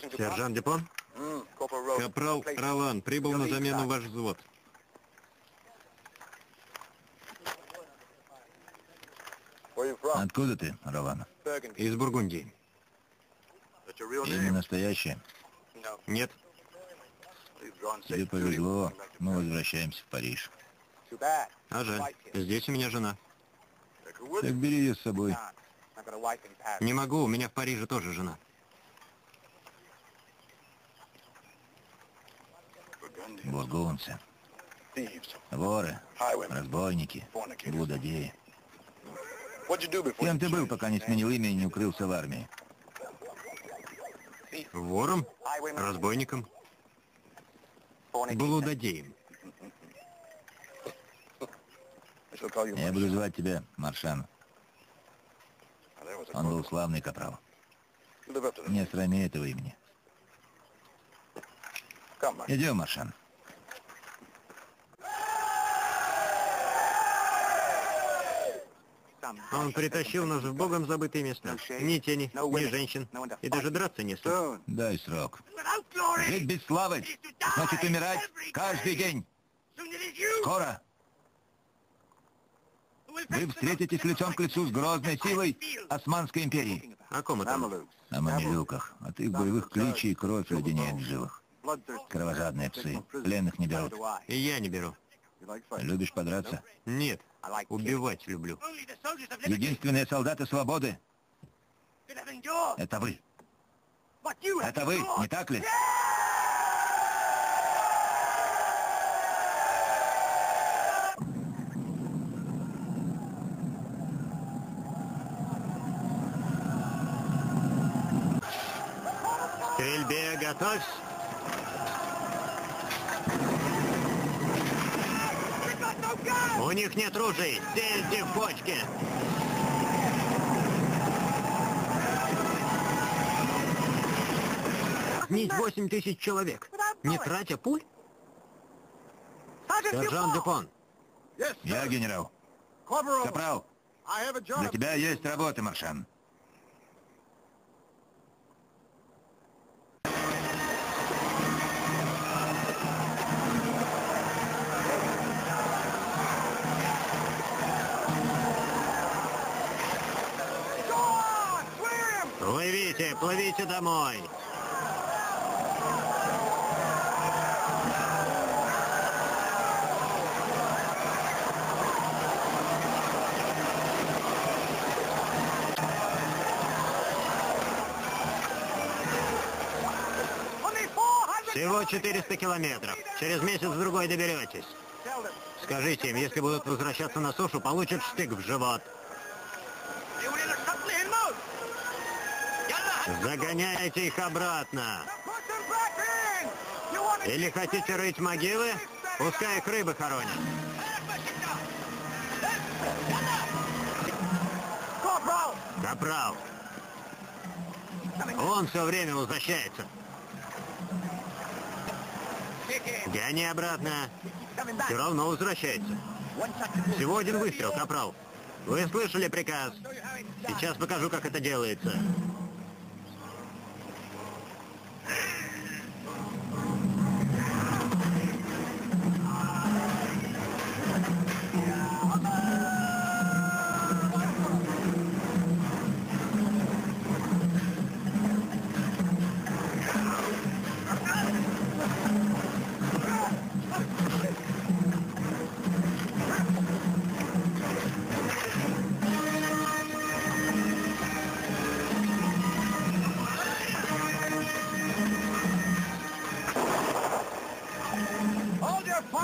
Сержант Дюпон? Капрал Раван прибыл на замену ваш взвод. Откуда ты, Раван? Из Бургундии. Имя настоящее. Нет? Тебе повезло, мы возвращаемся в Париж. А жаль. Здесь у меня жена. Так бери ее с собой. Не могу, у меня в Париже тоже жена. Бургунцы. Воры, разбойники, блудодеи. Кем ты был, пока не сменил имя и не укрылся в армии? Вором? Разбойником? Блудодеем. Я буду звать тебя Маршан. Он был славный капрал. Не срами этого имени. Идем, Маршан. Он притащил нас в богом забытые места. Ни тени, ни женщин. И даже драться не стал. Дай срок. Жить без славы, значит умирать каждый день. Скоро. Вы встретитесь лицом к лицу с грозной силой Османской империи. О ком это? На мамилюках. От их боевых кличей кровь леденеет в жилах. Кровожадные псы. Пленных не берут. И я не беру. Любишь подраться? Нет, убивать люблю. Единственные солдаты свободы — это вы. Это вы, не так ли? Стрельбе готовься. У них нет ружей. Стельте в почке. Нить 8 тысяч человек. Не тратя пуль? Сержант Дюпон, Я генерал. Капрал, для тебя есть работа, Маршан. Плывите, плывите домой. Всего 400 километров. Через месяц-другой доберетесь. Скажите им, если будут возвращаться на сушу, получат штык в живот. Загоняйте их обратно. Или хотите рыть могилы? Пускай их рыбы хоронят. Капрал! Он все время возвращается. Гони обратно. Все равно возвращается. Всего один выстрел, Капрал. Вы слышали приказ? Сейчас покажу, как это делается.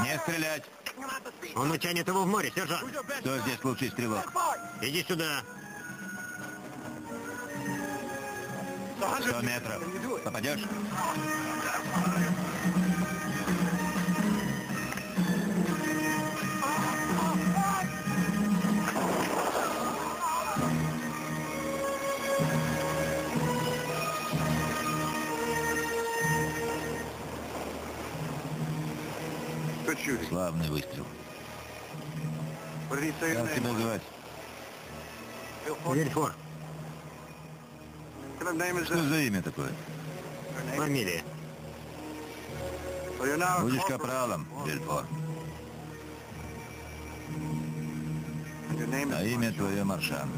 Не стрелять. Он утянет его в море, сержант. Кто здесь лучший стрелок? Иди сюда. Сто метров. Попадешь? Славный выстрел. Как тебя звать? Вильфор. Что за имя такое? Фамилия. Будешь капралом, Вильфор. А имя твое Маршан.